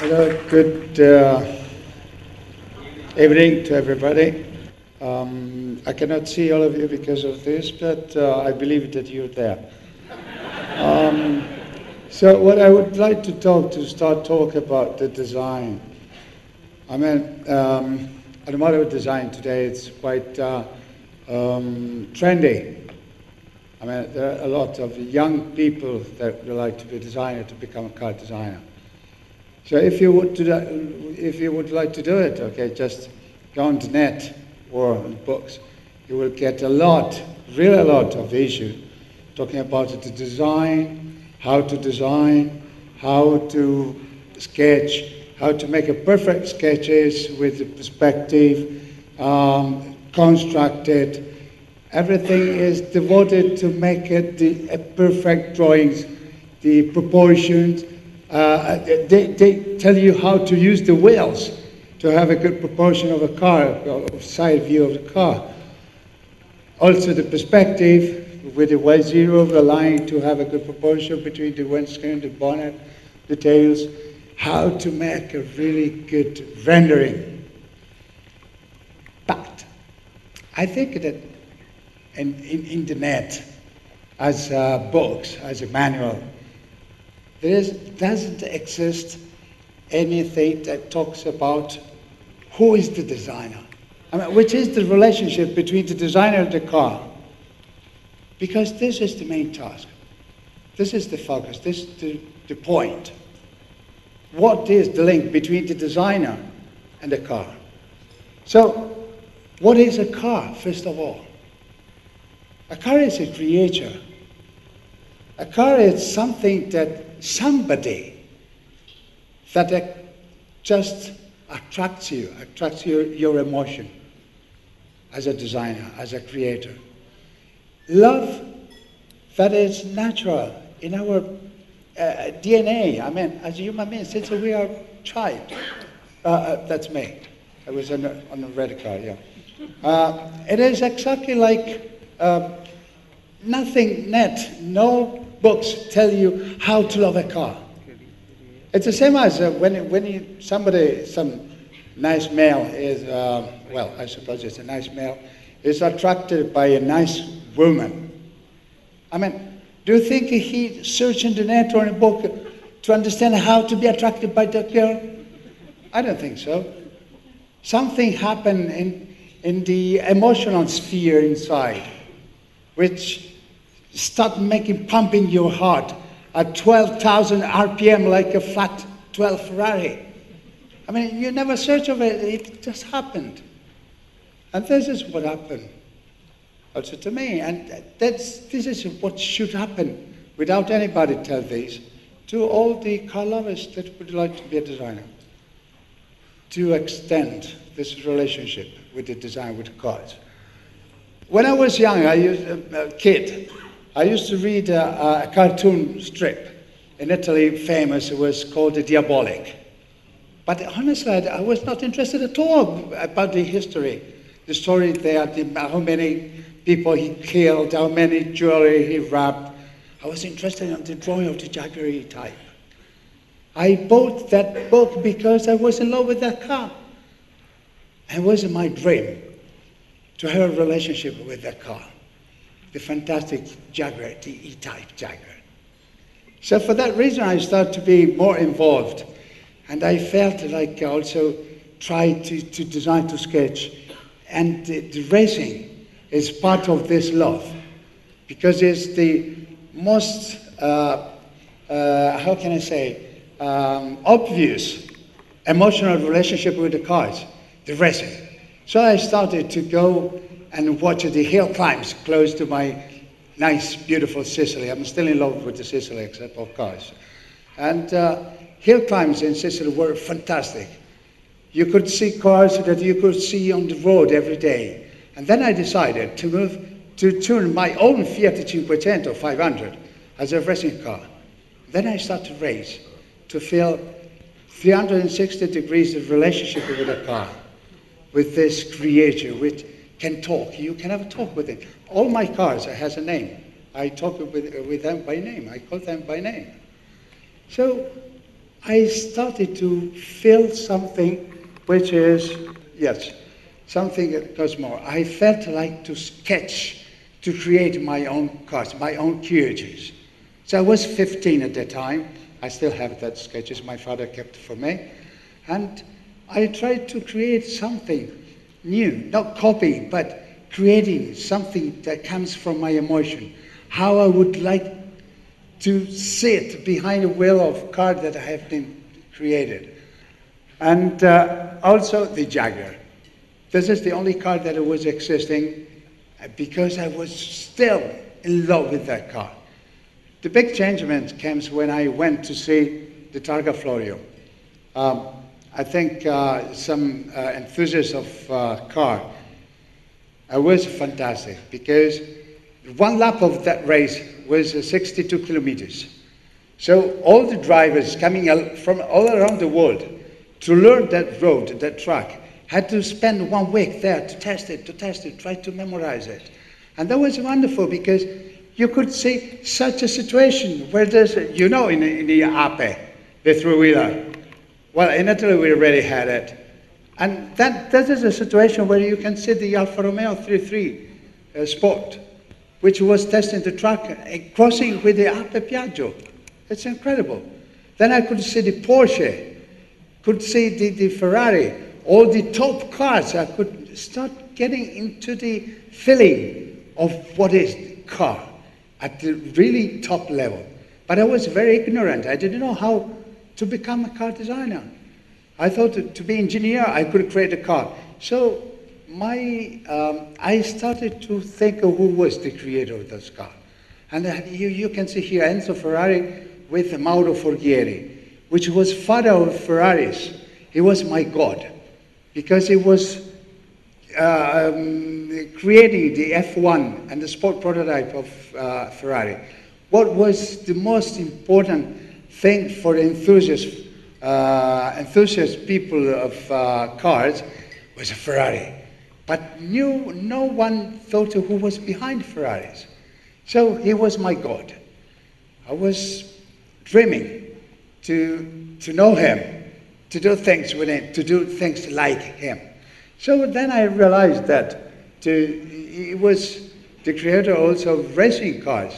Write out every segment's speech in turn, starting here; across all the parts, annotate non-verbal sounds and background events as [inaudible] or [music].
Hello, good uh, evening to everybody. Um, I cannot see all of you because of this, but uh, I believe that you're there. Um, so, what I would like to talk to start talk about the design. I mean, um, automotive design today it's quite uh, um, trendy. I mean, there are a lot of young people that would like to be a designer to become a car designer. So if you would, if you would like to do it, okay, just go on the net or books. You will get a lot, really a lot of issues talking about the design, how to design, how to sketch, how to make a perfect sketches with the perspective, um, constructed. Everything is devoted to make it the, perfect drawings, the proportions, uh, they, they tell you how to use the wheels to have a good proportion of a car, of side view of the car. Also the perspective with the Y zero of the line to have a good proportion between the windscreen, the bonnet, the tails, how to make a really good rendering. But I think that in, in, in the net, as books, as a manual, there doesn't exist anything that talks about who is the designer. I mean, which is the relationship between the designer and the car. Because this is the main task. This is the focus. This is the, the point. What is the link between the designer and the car? So, what is a car, first of all? A car is a creature. A car is something that somebody that just attracts you, attracts your, your emotion as a designer, as a creator. Love that is natural in our uh, DNA. I mean, as human beings, since we are child. Uh, uh, that's me. I was on a, on red car, yeah. Uh, it is exactly like um, nothing net, no books tell you how to love a car. It's the same as uh, when, when you, somebody, some nice male is, uh, well, I suppose it's a nice male, is attracted by a nice woman. I mean, do you think he searched in the net or in a book to understand how to be attracted by that girl? I don't think so. Something happened in, in the emotional sphere inside, which start making pumping your heart at 12,000 RPM like a flat 12 Ferrari. I mean, you never search of it, it just happened. And this is what happened also to me. And that's, this is what should happen without anybody tell this to all the car lovers that would like to be a designer. To extend this relationship with the design with cars. When I was young, I was uh, a kid, I used to read a, a cartoon strip in Italy, famous. It was called The Diabolik. But honestly, I was not interested at all about the history, the story there, the, how many people he killed, how many jewelry he robbed. I was interested in the drawing of the Jaguar E-Type. I bought that book because I was in love with that car. It was my dream to have a relationship with that car the fantastic Jaguar, the E-type Jaguar. So for that reason, I started to be more involved. And I felt like I also tried to, to design, to sketch. And the, the racing is part of this love because it's the most, uh, uh, how can I say, um, obvious emotional relationship with the cars, the racing. So I started to go and watch the hill climbs close to my nice, beautiful Sicily. I'm still in love with the Sicily, except of cars. And uh, hill climbs in Sicily were fantastic. You could see cars that you could see on the road every day. And then I decided to move to tune my own Fiat Cinquecento 500 as a racing car. Then I started to race to feel 360 degrees of relationship with a car, with this creator, with can talk. You can have a talk with it. All my cars has a name. I talk with, with them by name. I call them by name. So I started to feel something which is, yes, something that goes more. I felt like to sketch, to create my own cars, my own creatures. So I was 15 at that time. I still have that sketches my father kept for me. And I tried to create something new, not copying, but creating something that comes from my emotion. How I would like to sit behind a wheel of car that I have been created. And uh, also the Jaguar. This is the only car that was existing because I was still in love with that car. The big changement comes when I went to see the Targa Florio. Um, I think uh, some uh, enthusiasts of uh, car it was fantastic because one lap of that race was uh, 62 kilometers. So all the drivers coming from all around the world to learn that road, that track, had to spend one week there to test it, to test it, try to memorize it. And that was wonderful because you could see such a situation where there's, you know, in, in the Ape, the three-wheeler. Well, in Italy we already had it. And that, that is a situation where you can see the Alfa Romeo 33 uh, Sport, which was testing the track uh, crossing with the Ape Piaggio. It's incredible. Then I could see the Porsche, could see the, the Ferrari, all the top cars. I could start getting into the feeling of what is the car at the really top level. But I was very ignorant. I didn't know how to become a car designer. I thought to, be engineer, I could create a car. So my, um, I started to think of who was the creator of this car. And you, you can see here Enzo Ferrari with Mauro Forghieri, which was father of Ferraris. He was my God because he was uh, um, creating the F1 and the sport prototype of uh, Ferrari. What was the most important thing for enthusiasts uh, enthusiast people of uh, cars was a Ferrari. But knew, no one thought who was behind Ferraris. So he was my God. I was dreaming to, to know him, to do things with him, to do things like him. So then I realized that to, he was the creator also of racing cars,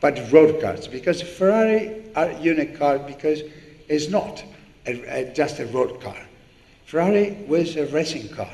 but road cars, because Ferrari are unique car because it's not a, a, just a road car. Ferrari was a racing car,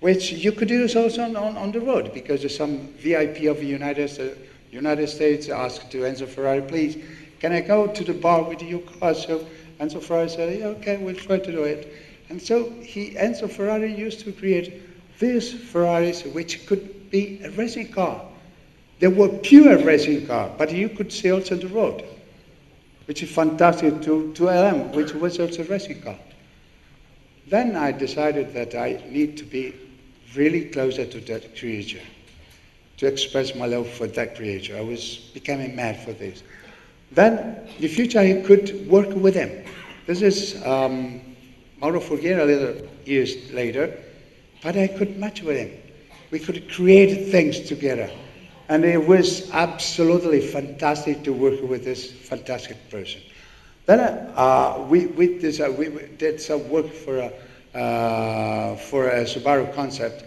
which you could use also on, on, on the road because some VIP of the United, uh, United States asked to Enzo Ferrari, please, can I go to the bar with your car? So Enzo Ferrari said, yeah, okay, we'll try to do it. And so he, Enzo Ferrari used to create these Ferraris which could be a racing car. They were pure racing car, but you could see also the road which is fantastic to, to LM, which was also racing car. Then I decided that I need to be really closer to that creature, to express my love for that creature. I was becoming mad for this. Then, in the future, I could work with him. This is um, Mauro a little years later, but I could match with him. We could create things together. And it was absolutely fantastic to work with this fantastic person. Then uh, we, we, did, uh, we, did some work for a, uh, for a Subaru concept,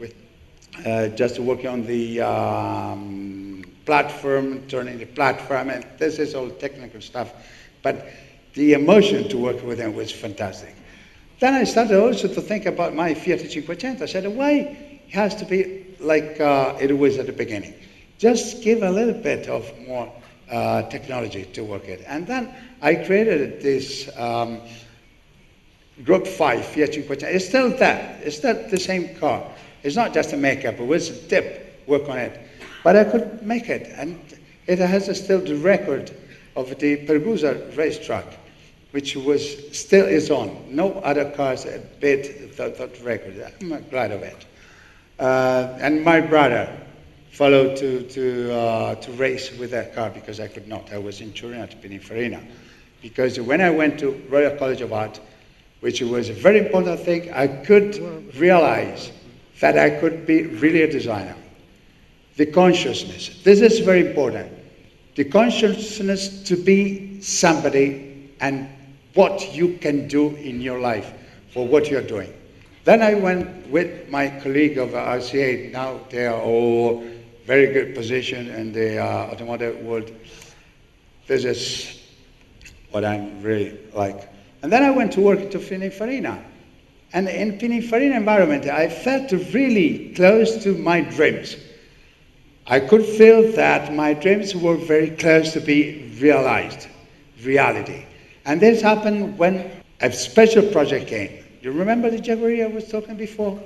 with uh, just working on the um, platform, turning the platform, and this is all technical stuff. But the emotion to work with him was fantastic. Then I started also to think about my Fiat 500. I said, why it has to be like uh, it was at the beginning? just give a little bit of more uh, technology to work it. And then I created this um, Group 5 Fiat 500. It's still that. It's not the same car. It's not just a makeup. It was a tip work on it. But I could make it. And it has still the record of the Pergusa racetrack, which was still is on. No other cars beat that record. I'm glad of it. Uh, and my brother, followed to, to, uh, to race with that car because I could not. I was in Turin at Pininfarina. Because when I went to Royal College of Art, which was a very important thing, I could realize that I could be really a designer. The consciousness. This is very important. The consciousness to be somebody and what you can do in your life for what you're doing. Then I went with my colleague of RCA. Now they are all very good position in the uh, automotive world. This is what I'm really like. And then I went to work to Pininfarina. And in Pininfarina environment, I felt really close to my dreams. I could feel that my dreams were very close to be realized, reality. And this happened when a special project came. You remember the Jaguar I was talking before?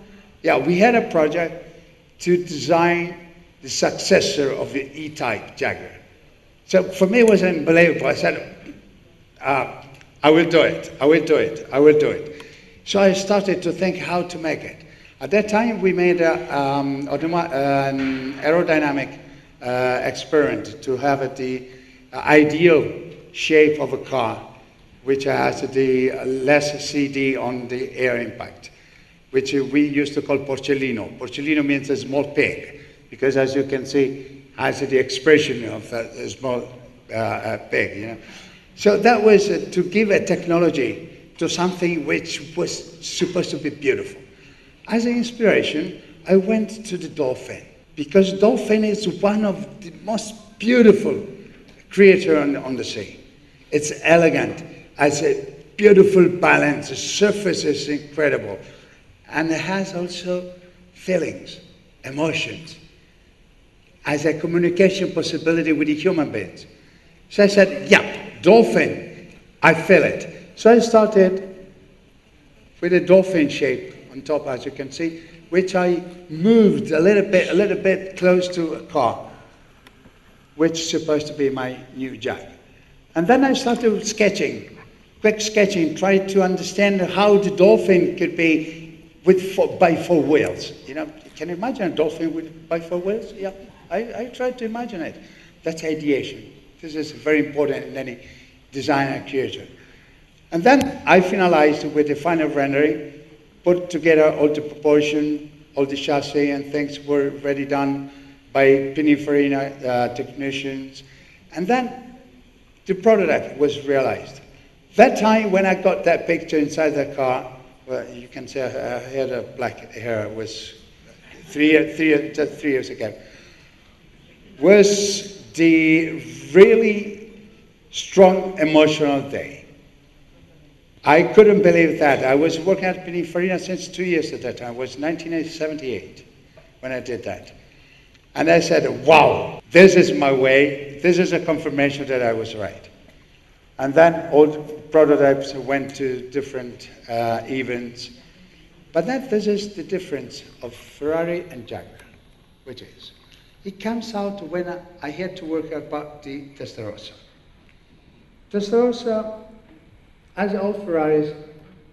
Yeah, we had a project to design the successor of the E-Type Jaguar. So for me, it was unbelievable. I said, uh, I will do it, I will do it, I will do it. So I started to think how to make it. At that time, we made a, um, an aerodynamic uh, experiment to have the ideal shape of a car, which has the less CD on the air impact, which we used to call porcellino. Porcellino means a small pig, because as you can see, has the expression of a small uh, pig. You know? So that was uh, to give a technology to something which was supposed to be beautiful. As an inspiration, I went to the dolphin because dolphin is one of the most beautiful creature on, on the sea. It's elegant, has a beautiful balance, the surface is incredible, and it has also feelings, emotions, as a communication possibility with the human beings. So I said, yeah, dolphin, I feel it. So I started with a dolphin shape on top, as you can see, which I moved a little bit, a little bit close to a car, which is supposed to be my new Jag. And then I started sketching, quick sketching, tried to understand how the dolphin could be with four, by four wheels. You know, can you imagine a dolphin with by four wheels? Yeah, I, I tried to imagine it. That's ideation. This is very important in any design and creation. And then I finalized with the final rendering put together all the proportion, all the chassis and things were already done by Pininfarina uh, technicians. And then the prototype was realized. That time when I got that picture inside the car, well, you can see I had a black hair, It was three, three, just three years ago, was the really strong emotional day. I couldn't believe that. I was working at Pininfarina since two years at that time. It was 1978 when I did that. And I said, wow, this is my way. This is a confirmation that I was right. And then all the prototypes went to different uh, events. But that this is the difference of Ferrari and Jaguar, which is, it comes out when I had to work about the Testarossa. Testarossa as all Ferraris,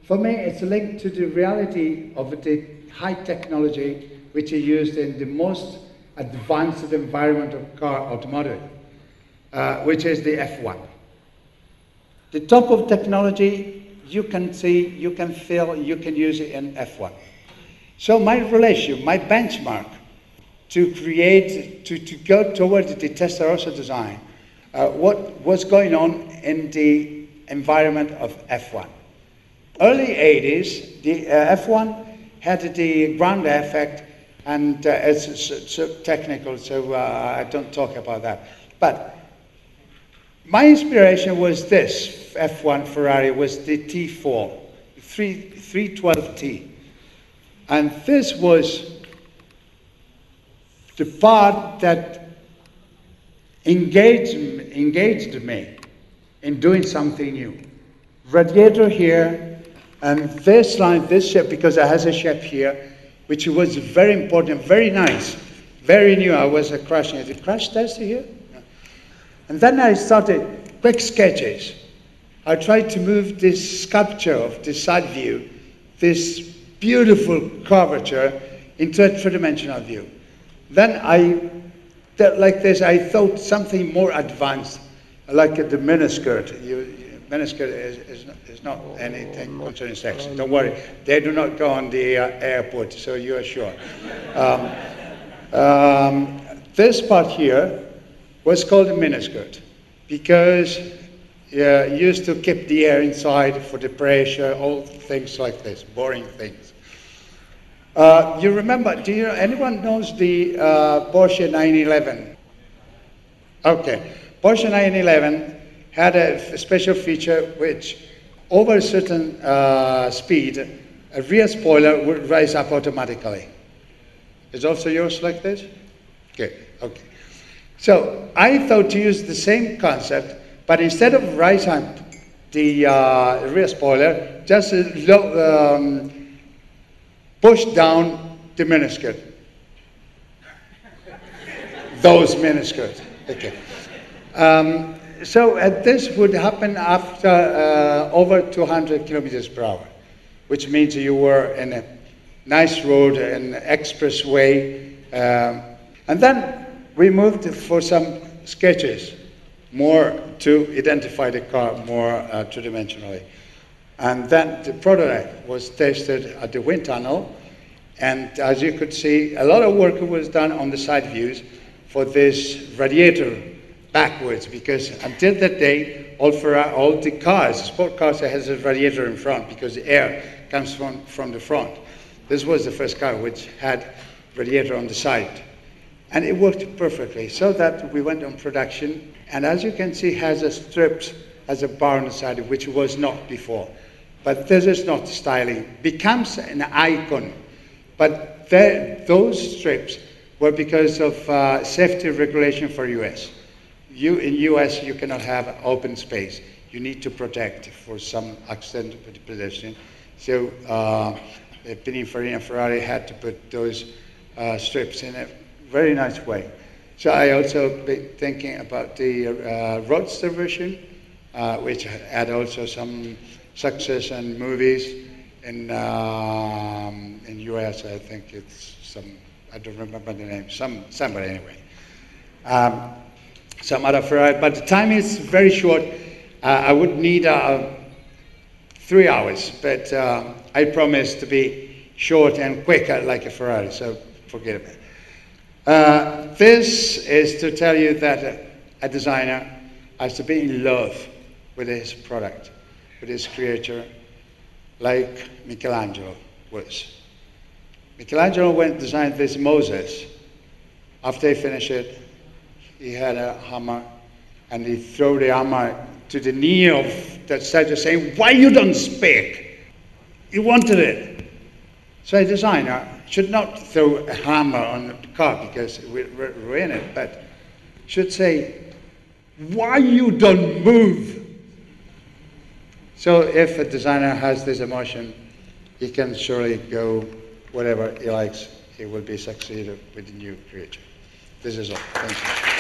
for me, it's linked to the reality of the high technology which is used in the most advanced environment of car automotive, uh, which is the F1. The top of technology, you can see, you can feel, you can use it in F1. So my relation, my benchmark to create, to, to go towards the Testarossa design, uh, what was going on in the environment of F1. Early 80s, the uh, F1 had the ground effect, and uh, it's so, so, technical, so uh, I don't talk about that. But my inspiration was this F1 Ferrari was the T4, 3, 312T. And this was the part that engaged, engaged me in doing something new. Radiator here, and this line, this shape, because it has a shape here, which was very important, very nice, very new. I was uh, crashing it. Crash test here? And then I started quick sketches. I tried to move this sculpture of this side view, this beautiful curvature, into a three-dimensional view. Then I, like this, I thought something more advanced like the miniskirt. You, miniskirt is, is, not, is not anything concerning sex. Don't worry. They do not go on the uh, airport, so you are sure. Um, um, this part here was called a miniskirt because uh, used to keep the air inside for the pressure, all things like this, boring things. Uh, you remember, do you, anyone knows the uh, Porsche 911? Okay, Porsche 911 had a special feature which, over a certain uh, speed, a rear spoiler would rise up automatically. Is also yours like this? Good, okay. So I thought to use the same concept, but instead of rise up the uh, rear spoiler, just low, um, push down the miniskirt. [laughs] Those miniskirts. Okay. Um, so uh, this would happen after uh, over 200 kilometers per hour, which means you were in a nice road, an expressway, um, and then we moved for some sketches, more to identify the car more uh, two-dimensionally. And then the prototype was tested at the wind tunnel, and as you could see, a lot of work was done on the side views for this radiator backwards, because until that day, all, for, all the cars, sport cars, has a radiator in front because the air comes from, from the front. This was the first car which had radiator on the side. And it worked perfectly, so that we went on production. And as you can see, has a strips as a bar on the side, which was not before. But this is not styling. Becomes an icon. But those strips were because of uh, safety regulation for US. You, in US, you cannot have open space. You need to protect for some accident pedestrian. So uh, Pininfarina Ferrari had to put those uh, strips in a very nice way. So I also been thinking about the uh, Roadster version, uh, which had also some success in movies in um, in US. I think it's some I don't remember the name. Some somebody anyway. Um, some other Ferrari, but the time is very short. Uh, I would need uh, three hours, but uh, I promise to be short and quick like a Ferrari. So forget about it. Uh, this is to tell you that a, designer has to be in love with his product, with his creature, like Michelangelo was. Michelangelo went designed this Moses. After he finished it, he had a hammer and he threw the hammer to the knee of that statue saying, Why you don't speak? He wanted it. So a designer should not throw a hammer on the car because it will ruin it, but should say, why you don't move? So if a designer has this emotion, he can surely go whatever he likes. He will be succeeded with the new creature. This is all. Thank you.